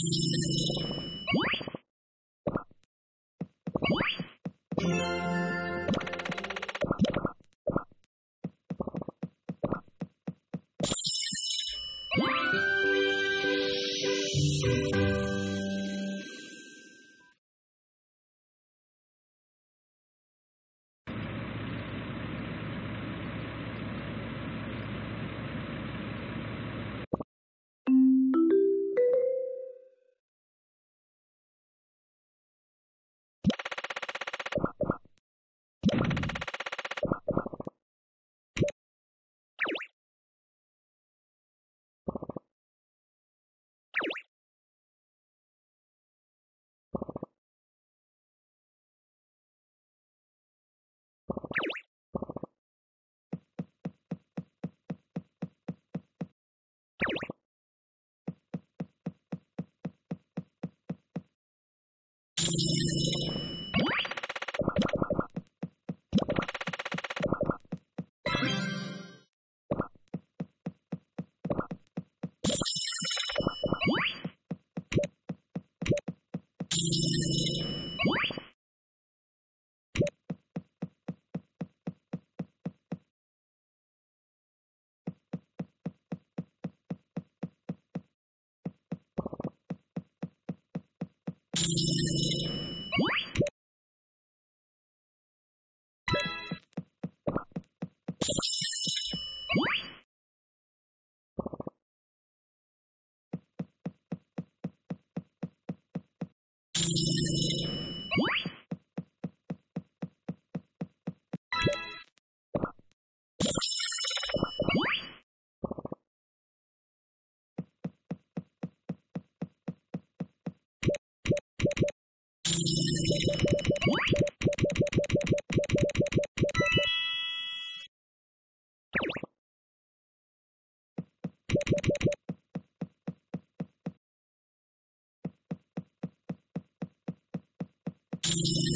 Thank you. you What? You